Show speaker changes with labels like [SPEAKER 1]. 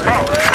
[SPEAKER 1] Oh,